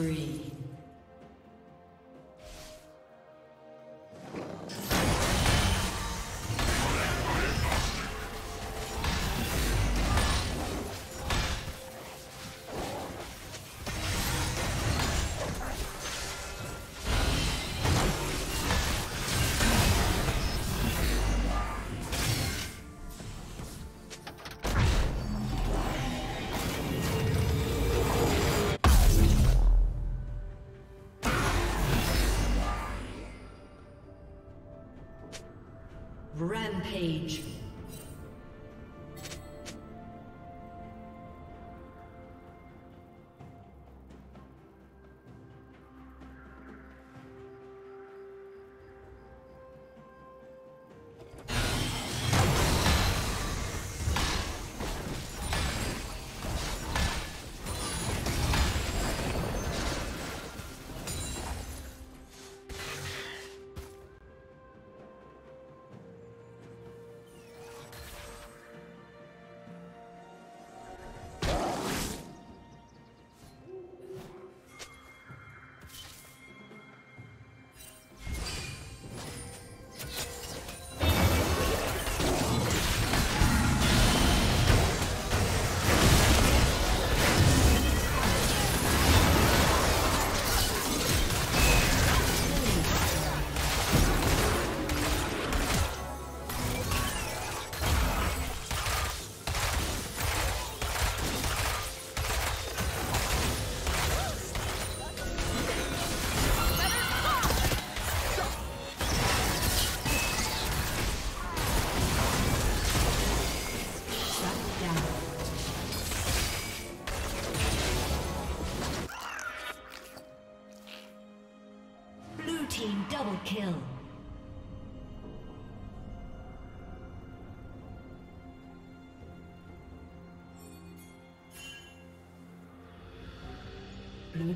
spree. Rampage.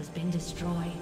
Has been destroyed.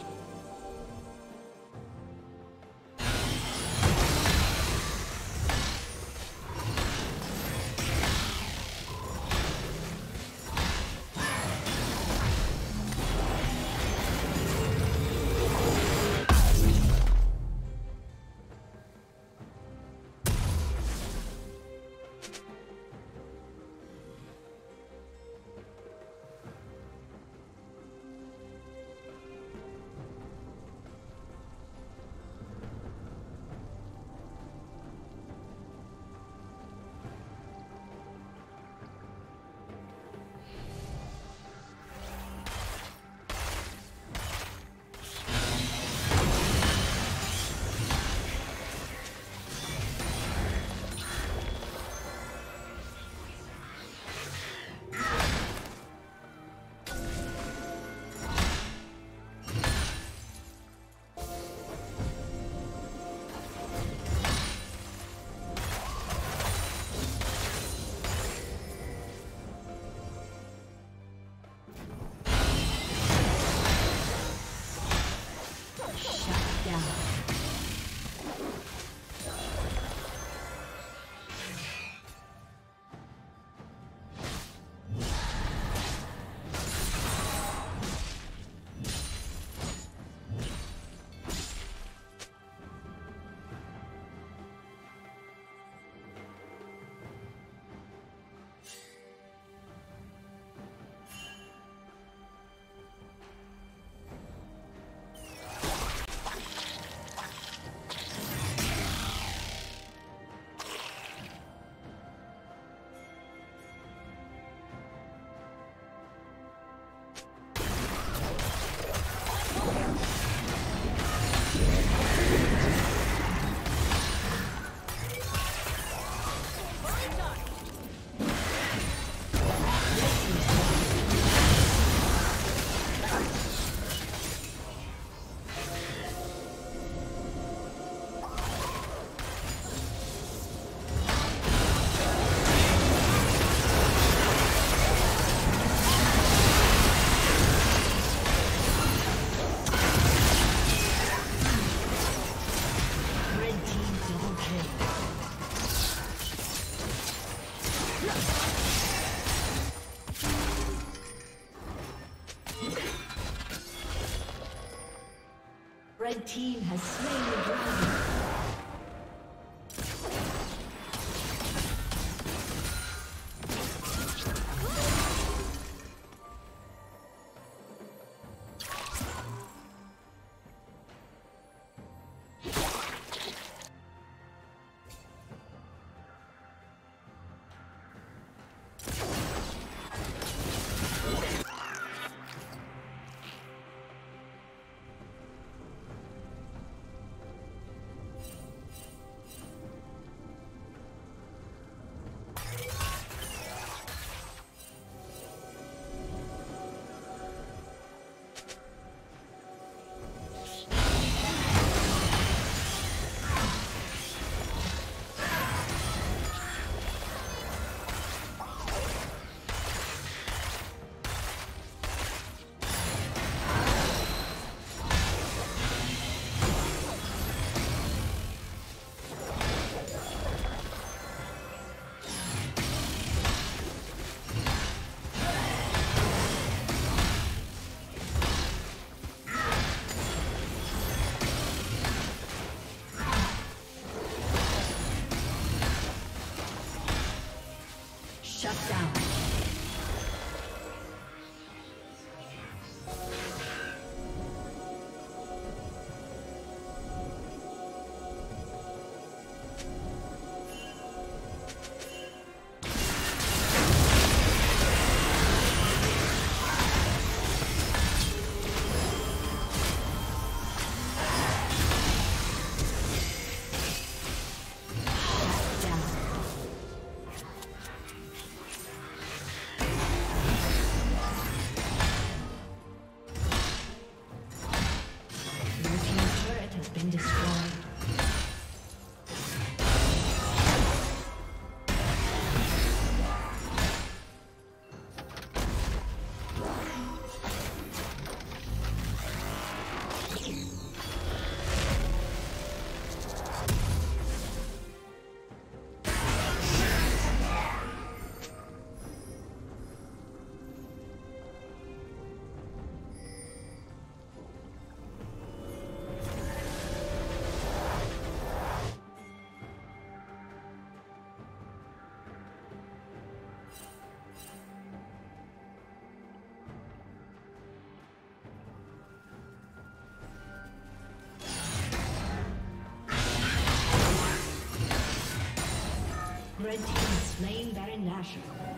Red team slain Baron Nashor.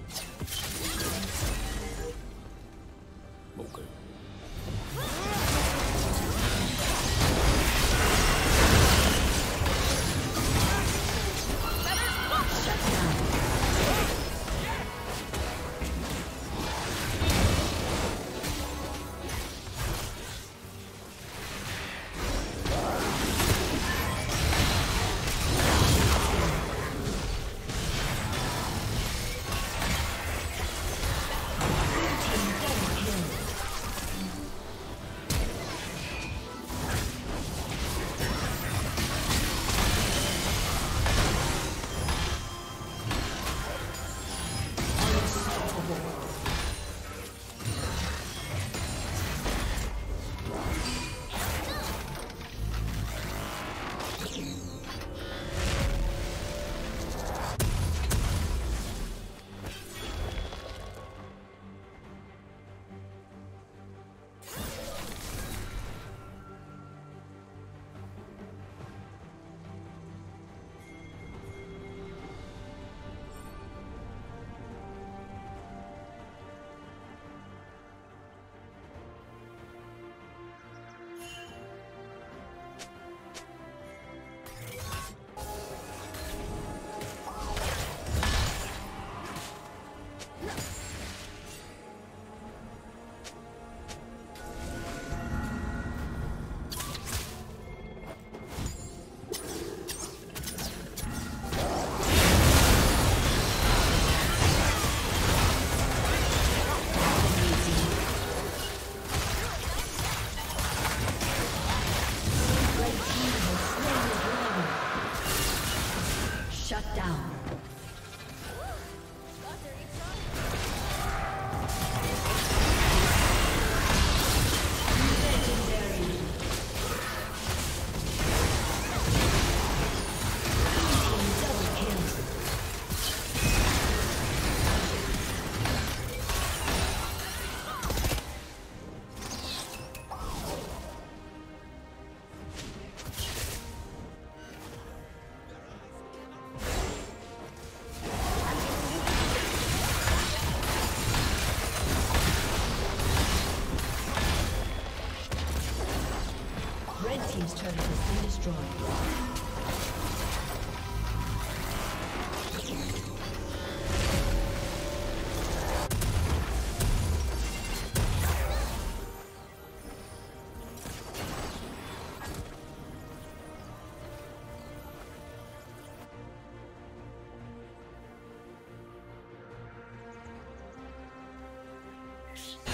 Adiós.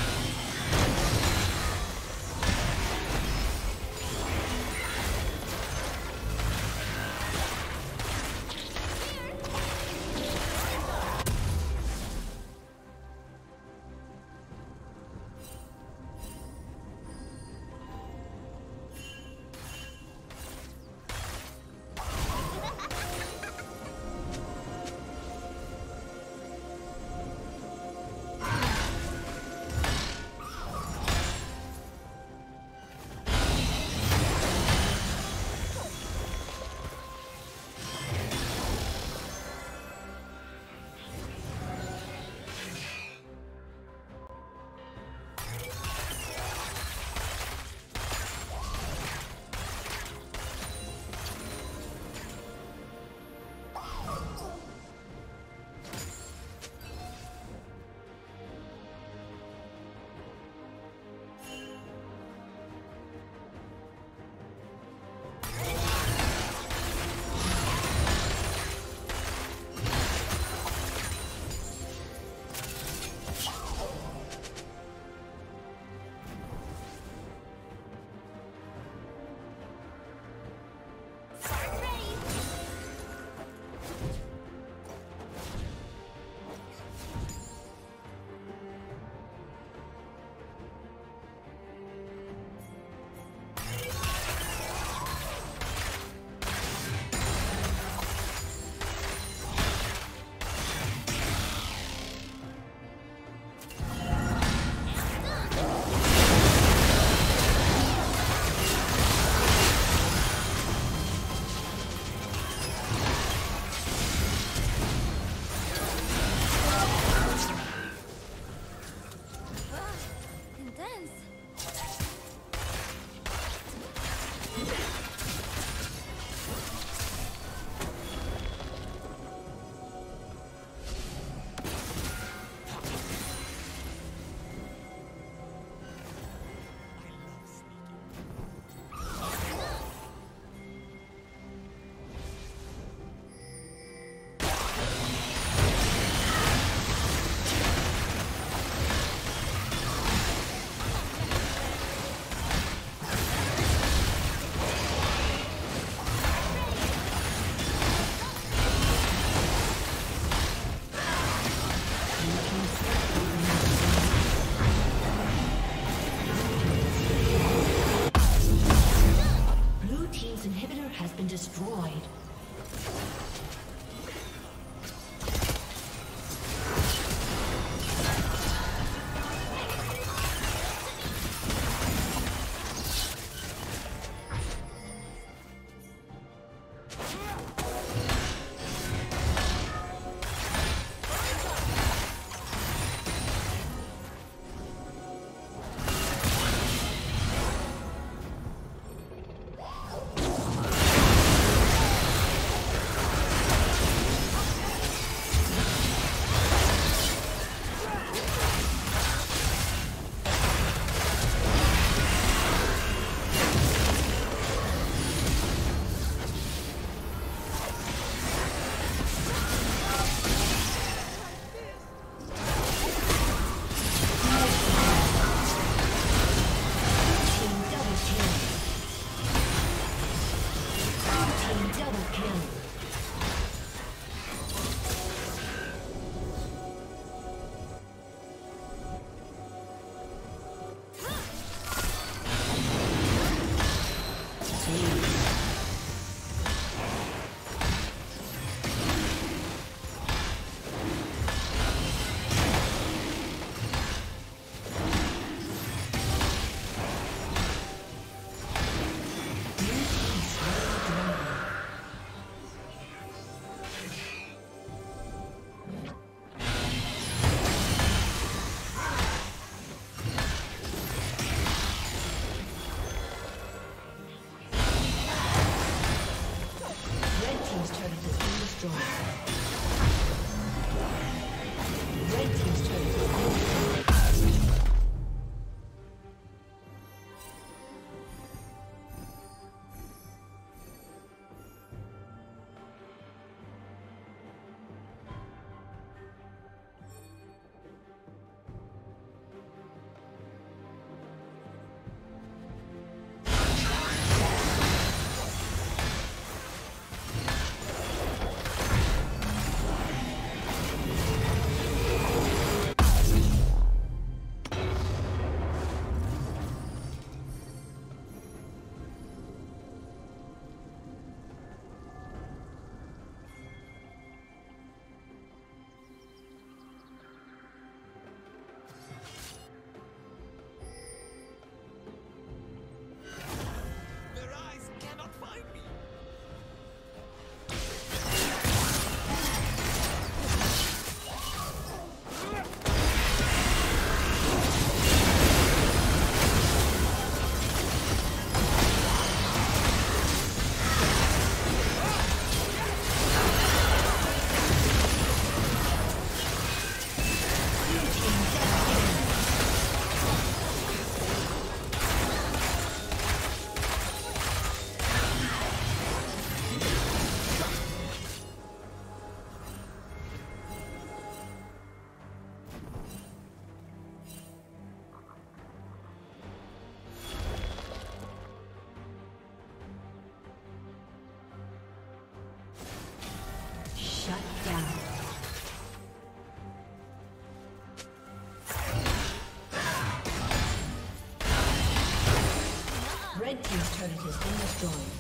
Has been destroyed.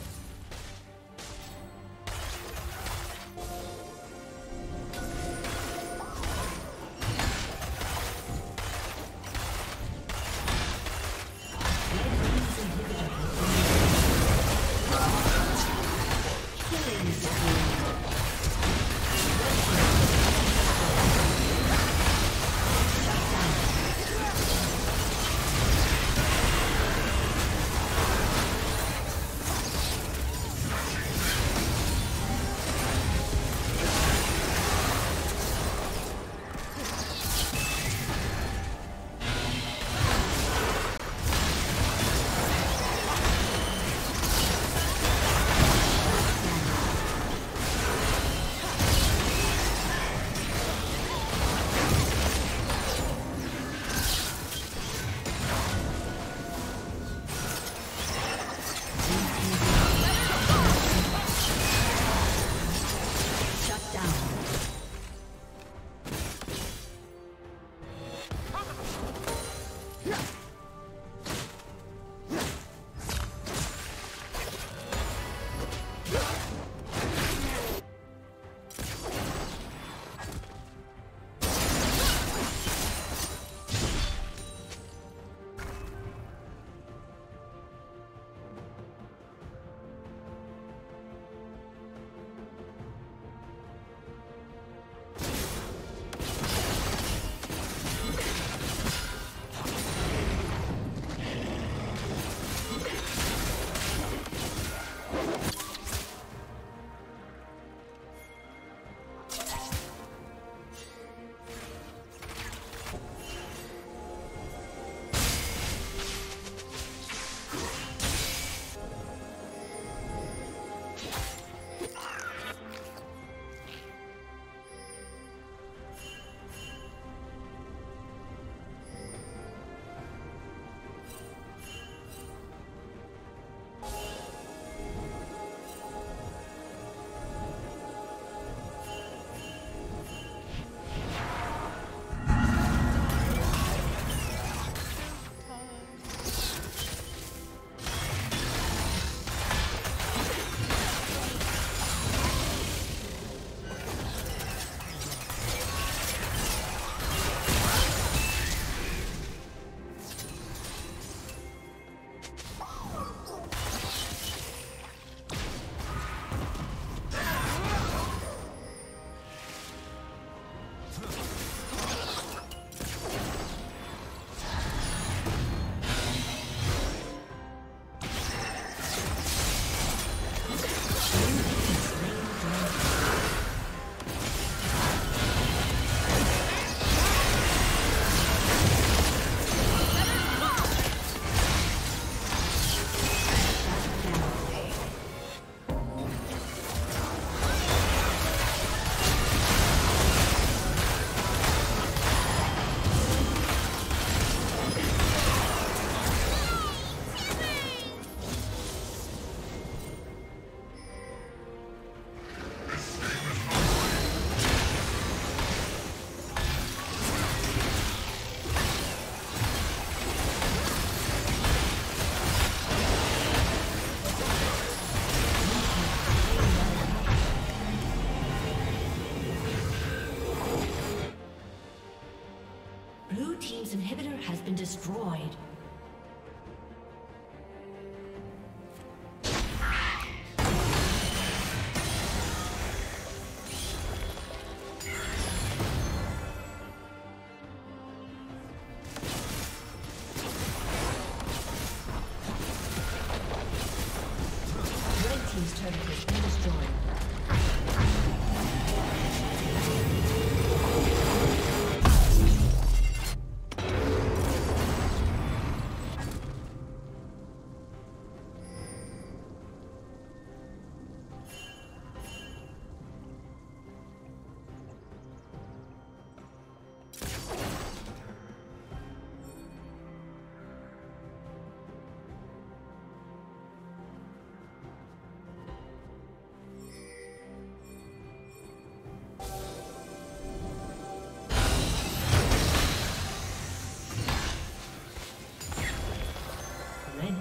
Destroyed.